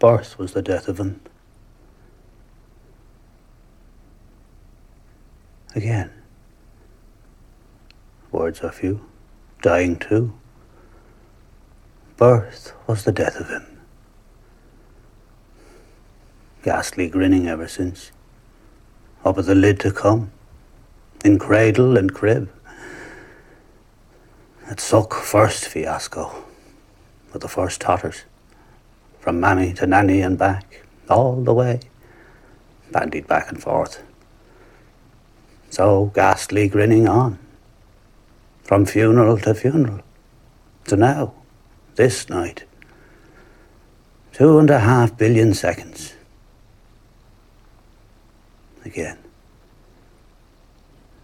birth was the death of him. Again. Words are few, dying too. Birth was the death of him. Ghastly grinning ever since. Up at the lid to come, in cradle and crib. At suck first fiasco, with the first totters, from mammy to nanny and back, all the way, bandied back and forth. So ghastly grinning on, from funeral to funeral, to now this night. Two and a half billion seconds. Again.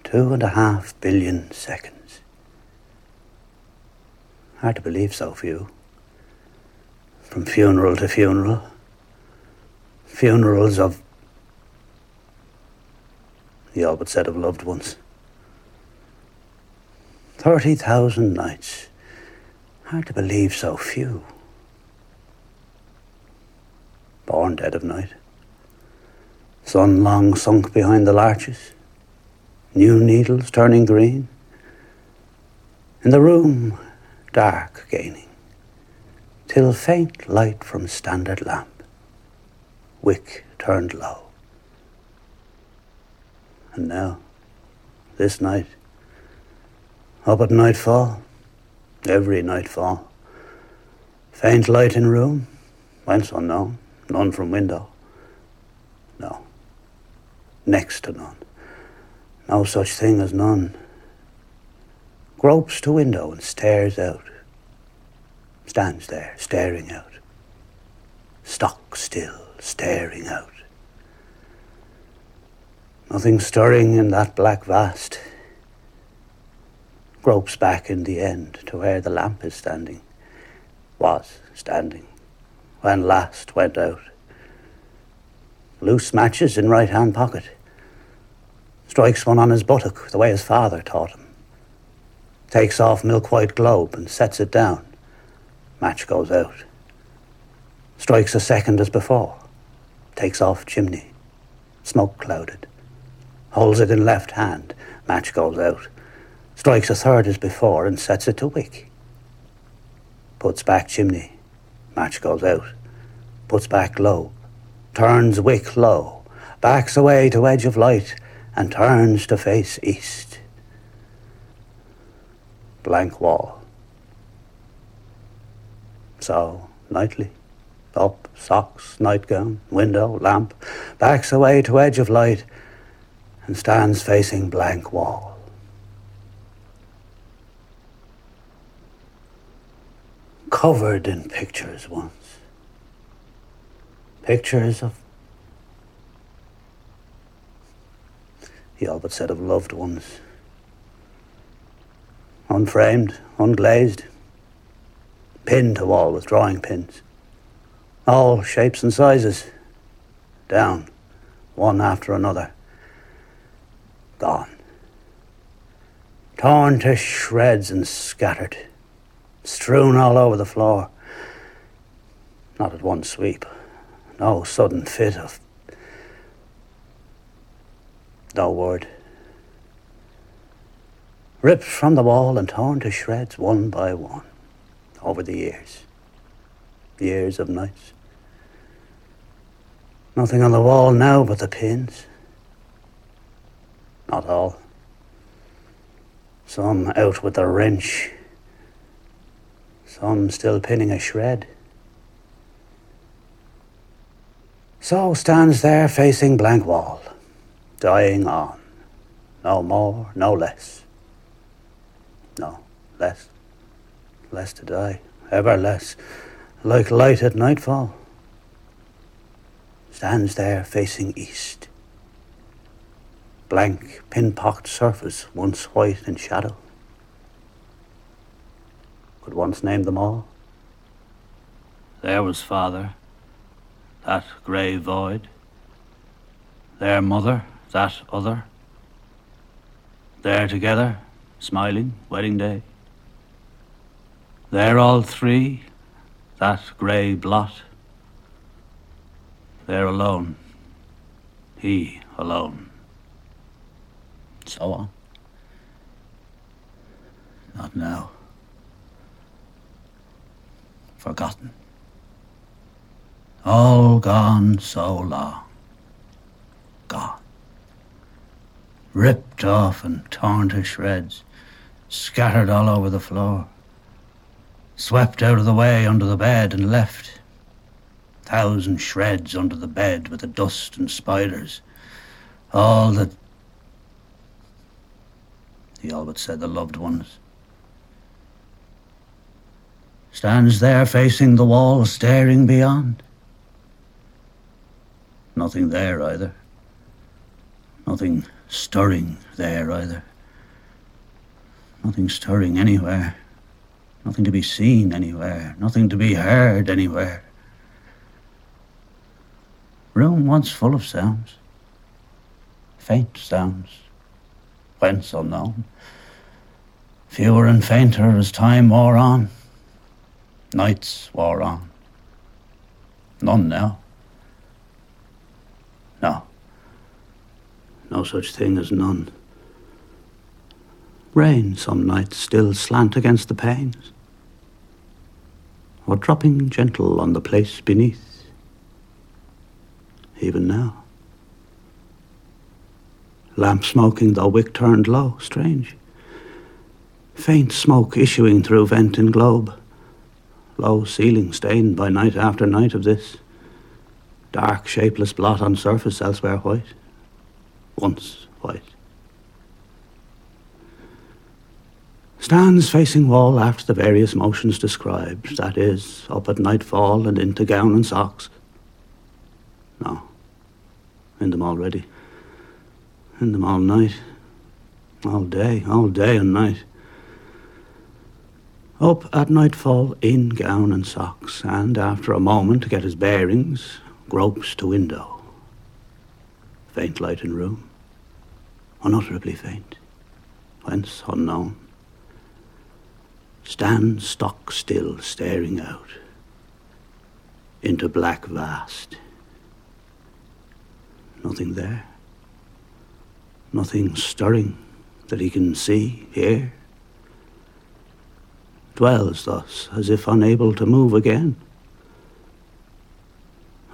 Two and a half billion seconds. Hard to believe so few. From funeral to funeral. Funerals of the all but said of loved ones. Thirty thousand nights. Hard to believe so few. Born dead of night. Sun long sunk behind the larches. New needles turning green. In the room, dark gaining. Till faint light from standard lamp. Wick turned low. And now, this night, up at nightfall, every nightfall. Faint light in room, whence unknown, none from window. No, next to none. No such thing as none. Gropes to window and stares out. Stands there, staring out. Stock still, staring out. Nothing stirring in that black vast gropes back in the end to where the lamp is standing, was standing, when last went out. Loose matches in right hand pocket. Strikes one on his buttock the way his father taught him. Takes off milk white globe and sets it down. Match goes out. Strikes a second as before. Takes off chimney. Smoke clouded. Holds it in left hand. Match goes out strikes a third as before and sets it to wick. Puts back chimney, match goes out. Puts back low, turns wick low, backs away to edge of light and turns to face east. Blank wall. So, nightly, up, socks, nightgown, window, lamp, backs away to edge of light and stands facing blank wall. covered in pictures once. Pictures of, he all but said of loved ones. Unframed, unglazed, pinned to wall with drawing pins. All shapes and sizes. Down, one after another. Gone. Torn to shreds and scattered strewn all over the floor. Not at one sweep. No sudden fit of. No word. Ripped from the wall and torn to shreds one by one over the years. Years of nights. Nothing on the wall now but the pins. Not all. Some out with the wrench some still pinning a shred. So stands there facing blank wall, dying on. No more, no less. No, less. Less to die, ever less, like light at nightfall. Stands there facing east. Blank, pin-pocked surface, once white in shadow could once name them all. There was father, that grey void. There mother, that other. There together, smiling, wedding day. There all three, that grey blot. There alone. He alone. So on. Not now. Forgotten. All gone so long. Gone. Ripped off and torn to shreds, scattered all over the floor. Swept out of the way under the bed and left. Thousand shreds under the bed with the dust and spiders. All that. He all but said the loved ones stands there facing the wall, staring beyond. Nothing there either. Nothing stirring there either. Nothing stirring anywhere. Nothing to be seen anywhere. Nothing to be heard anywhere. Room once full of sounds. Faint sounds. Whence unknown. Fewer and fainter as time wore on. Nights wore on. None now. No. No such thing as none. Rain some nights still slant against the panes, or dropping gentle on the place beneath. Even now. Lamp smoking, though wick turned low, strange. Faint smoke issuing through vent in globe low ceiling stained by night after night of this. Dark, shapeless blot on surface elsewhere white. Once white. Stands facing wall after the various motions described, that is, up at nightfall and into gown and socks. No. In them already. In them all night. All day, all day and night. Up at nightfall in gown and socks, and after a moment to get his bearings, gropes to window. Faint light in room, unutterably faint, whence unknown. Stands stock still, staring out into black vast. Nothing there. Nothing stirring that he can see, hear dwells thus, as if unable to move again,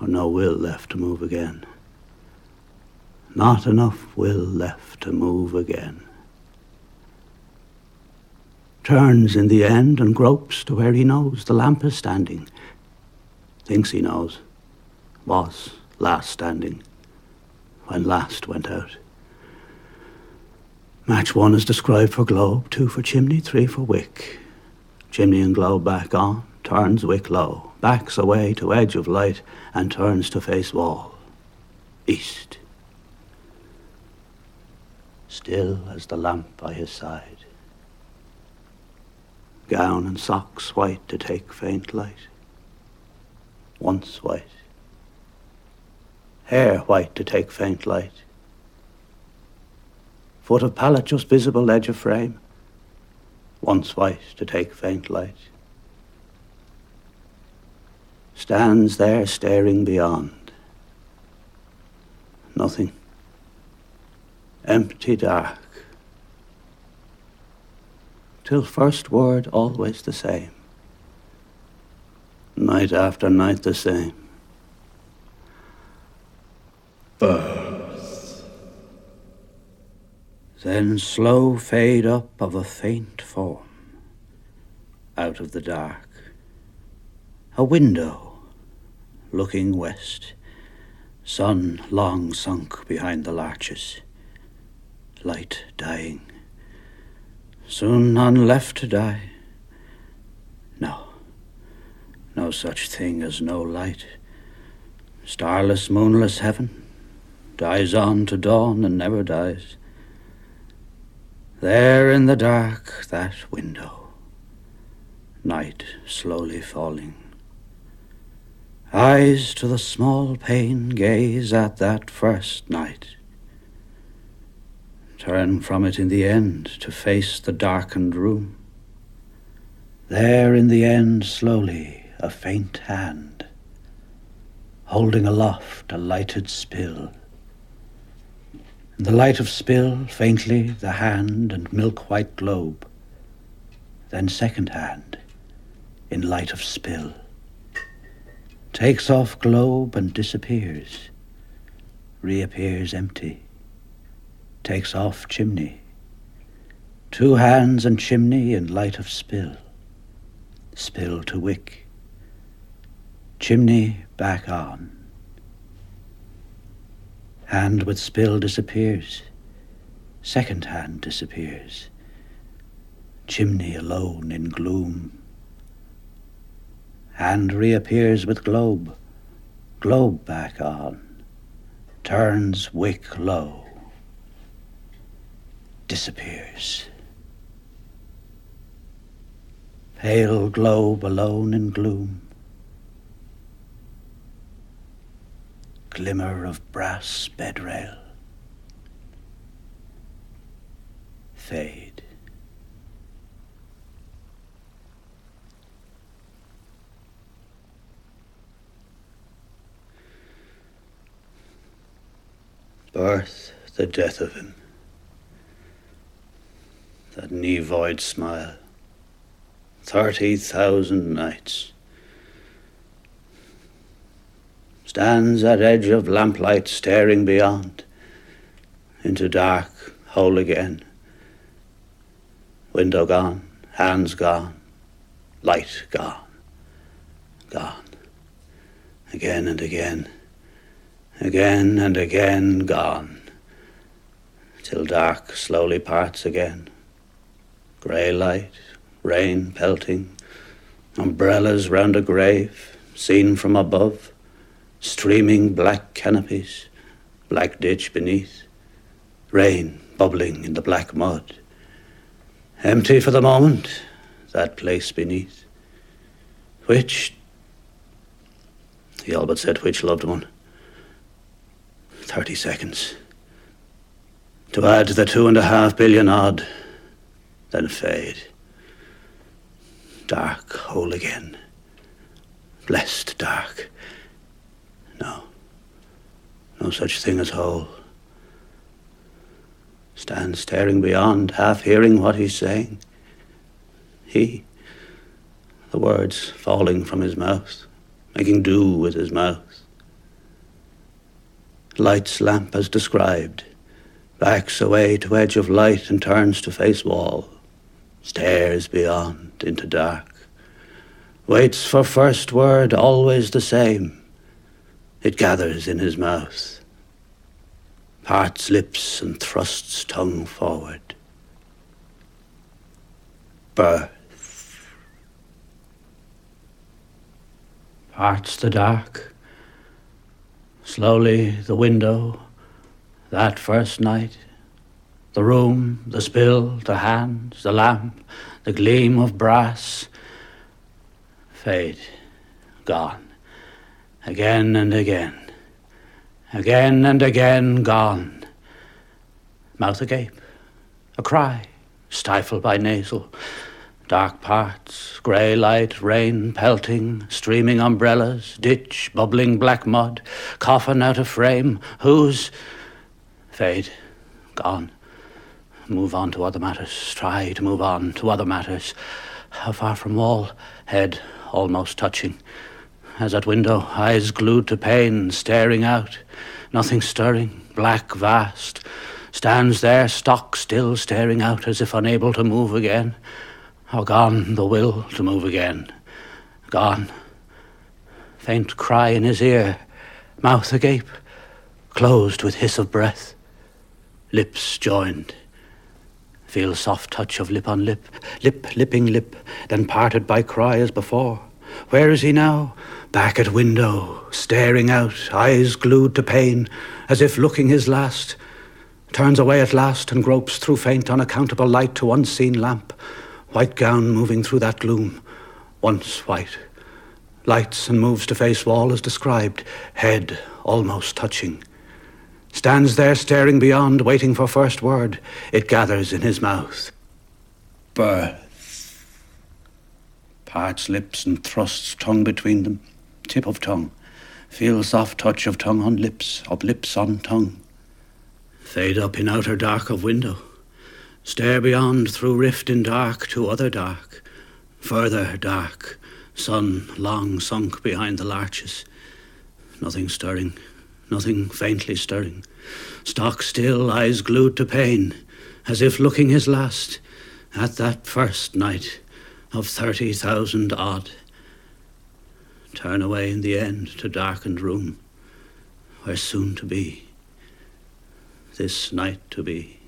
or no will left to move again. Not enough will left to move again. Turns in the end and gropes to where he knows the lamp is standing. Thinks he knows. Was last standing when last went out. Match one is described for globe, two for chimney, three for wick. Chimney and globe back on, turns wick low, backs away to edge of light, and turns to face wall. East. Still as the lamp by his side. Gown and socks white to take faint light. Once white. Hair white to take faint light. Foot of pallet just visible edge of frame once white to take faint light, stands there staring beyond. Nothing. Empty dark. Till first word always the same. Night after night the same. Birth. Then slow fade up of a faint form out of the dark. A window looking west, sun long sunk behind the larches, light dying. Soon none left to die. No, no such thing as no light. Starless, moonless heaven dies on to dawn and never dies. There in the dark, that window, night slowly falling. Eyes to the small pane gaze at that first night. Turn from it in the end to face the darkened room. There in the end, slowly, a faint hand holding aloft a lighted spill. In the light of spill, faintly, the hand and milk white globe, then second hand, in light of spill, takes off globe and disappears, reappears empty, takes off chimney, two hands and chimney in light of spill, spill to wick, chimney back on. Hand with spill disappears, second hand disappears, chimney alone in gloom. Hand reappears with globe, globe back on, turns wick low, disappears. Pale globe alone in gloom. Glimmer of brass bedrail. Fade. Birth, the death of him. That knee void smile. Thirty thousand nights. Stands at edge of lamplight staring beyond. Into dark hole again. Window gone, hands gone, light gone, gone. Again and again again and again gone, till dark slowly parts again. Grey light, rain pelting, umbrellas round a grave, seen from above, streaming black canopies, black ditch beneath, rain bubbling in the black mud. Empty for the moment, that place beneath. Which, he all but said which loved one, 30 seconds. To add to the two and a half billion odd, then fade. Dark hole again. Blessed dark. No. No such thing as hole. Stand staring beyond, half hearing what he's saying. He, the words falling from his mouth, making do with his mouth lights lamp as described, backs away to edge of light and turns to face wall, stares beyond into dark, waits for first word always the same. It gathers in his mouth, parts lips and thrusts tongue forward. Birth. Parts the dark Slowly, the window, that first night, the room, the spill, the hands, the lamp, the gleam of brass, fade, gone, again and again, again and again gone. Mouth agape, a cry, stifled by nasal, Dark parts, grey light, rain pelting, streaming umbrellas, ditch, bubbling black mud, coffin out of frame, whose? Fade, gone. Move on to other matters, try to move on to other matters. How far from wall, head almost touching. As at window, eyes glued to pane, staring out, nothing stirring, black, vast. Stands there, stock still, staring out as if unable to move again. Oh, gone the will to move again. Gone. Faint cry in his ear, mouth agape, closed with hiss of breath, lips joined. Feel soft touch of lip on lip, lip lipping lip, then parted by cry as before. Where is he now? Back at window, staring out, eyes glued to pane, as if looking his last. Turns away at last and gropes through faint, unaccountable light to unseen lamp white gown moving through that gloom, once white. Lights and moves to face wall as described, head almost touching. Stands there staring beyond, waiting for first word. It gathers in his mouth. Birth. Parts lips and thrusts tongue between them, tip of tongue. Feel soft touch of tongue on lips, of lips on tongue. Fade up in outer dark of window. Stare beyond through rift in dark to other dark. Further dark. Sun long sunk behind the larches. Nothing stirring, nothing faintly stirring. Stock still, eyes glued to pane, as if looking his last at that first night of thirty thousand odd. Turn away in the end to darkened room, where soon to be, this night to be,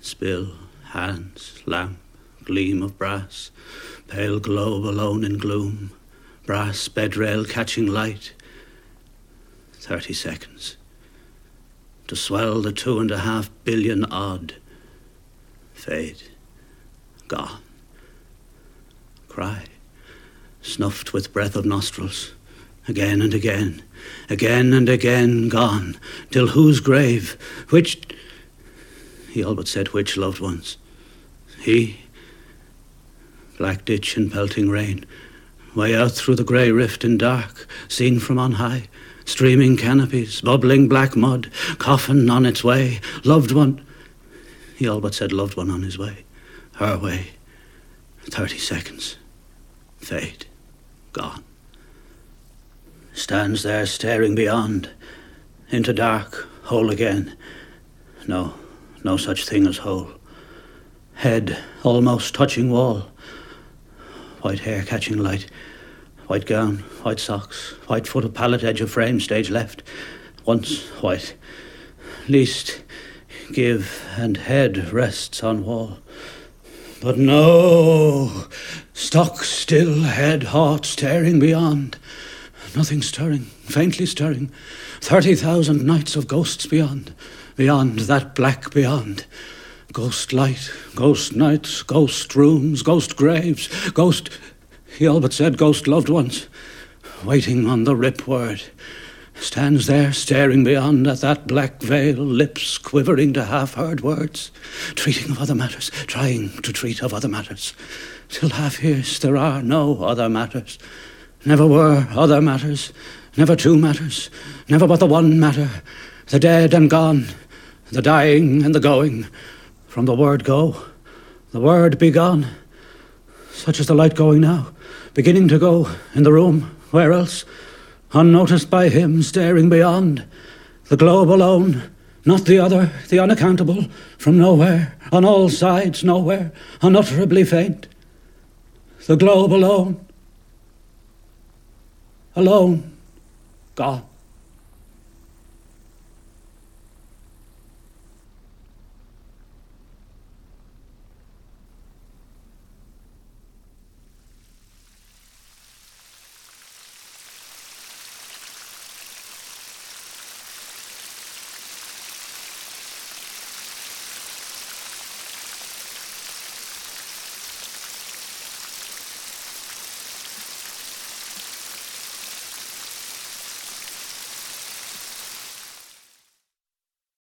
spill, hands, lamp, gleam of brass, pale globe alone in gloom, brass bed rail catching light. Thirty seconds to swell the two and a half billion odd. Fade, gone. Cry, snuffed with breath of nostrils, again and again, again and again. Gone, till whose grave, which, he all but said which loved ones, he, black ditch and pelting rain, way out through the grey rift in dark, seen from on high, streaming canopies, bubbling black mud, coffin on its way, loved one. He all but said loved one on his way, her way. Thirty seconds. Fade. Gone. Stands there staring beyond, into dark, whole again. No, no such thing as whole. Head almost touching wall. White hair catching light White gown, white socks, white foot of pallet edge of frame, stage left. Once white. Least give and head rests on wall. But no, stock still, head heart staring beyond. Nothing stirring, faintly stirring. Thirty thousand nights of ghosts beyond, beyond that black beyond. Ghost light, ghost nights, ghost rooms, ghost graves, ghost he all but said ghost loved ones, waiting on the rip word. Stands there staring beyond at that black veil, lips quivering to half heard words, treating of other matters, trying to treat of other matters. Till half hears there are no other matters. Never were other matters, never two matters, never but the one matter, the dead and gone, the dying and the going. From the word go, the word be gone. Such is the light going now beginning to go in the room. Where else? Unnoticed by him, staring beyond. The globe alone, not the other, the unaccountable, from nowhere, on all sides, nowhere, unutterably faint. The globe alone. Alone. God.